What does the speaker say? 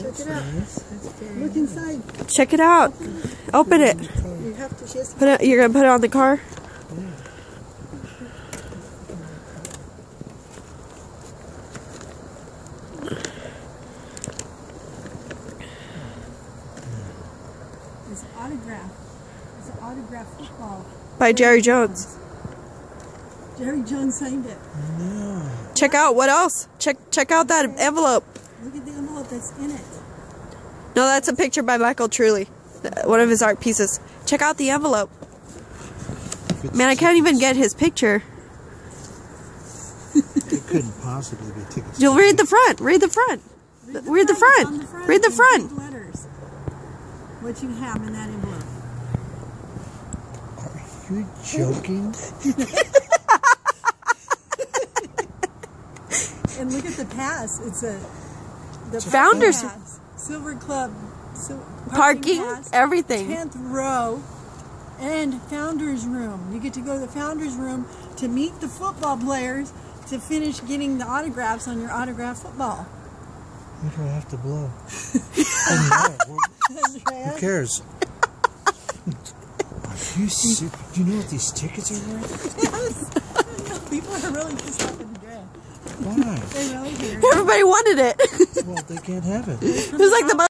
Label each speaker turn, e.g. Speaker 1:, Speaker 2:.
Speaker 1: Check it out. Look inside.
Speaker 2: Check it out. Open it.
Speaker 1: You have to just.
Speaker 2: Put it. You're gonna put it on the car.
Speaker 1: It's an autograph. It's an autograph football.
Speaker 2: By Jerry Jones.
Speaker 1: Jerry Jones signed it.
Speaker 2: Check out what else. Check check out that envelope.
Speaker 1: Look at the envelope that's in it.
Speaker 2: No, that's a picture by Michael Truly, one of his art pieces. Check out the envelope. Man, I can't even get his picture.
Speaker 3: It couldn't possibly be tickets.
Speaker 2: You'll read the front. Read the front. Read the front.
Speaker 1: On the
Speaker 2: Read the front.
Speaker 1: Letters. What you have in that envelope.
Speaker 3: Are you joking?
Speaker 1: And look at the pass. It's a the
Speaker 2: Founders-
Speaker 1: pass. Silver Club sil-
Speaker 2: Parking,
Speaker 1: pass,
Speaker 2: everything.
Speaker 1: Tenth row, and Founders Room. You get to go to the Founders Room to meet the football players to finish getting the autographs on your autograph football.
Speaker 3: What do I have to blow? I know. Well, Who cares? Are you ser- Do you know what these tickets are worth?
Speaker 1: yes. People are really pissed off in the grand.
Speaker 3: Why?
Speaker 1: They.
Speaker 2: Everybody wanted it.
Speaker 3: Well, they can't have it.
Speaker 2: It was like the most.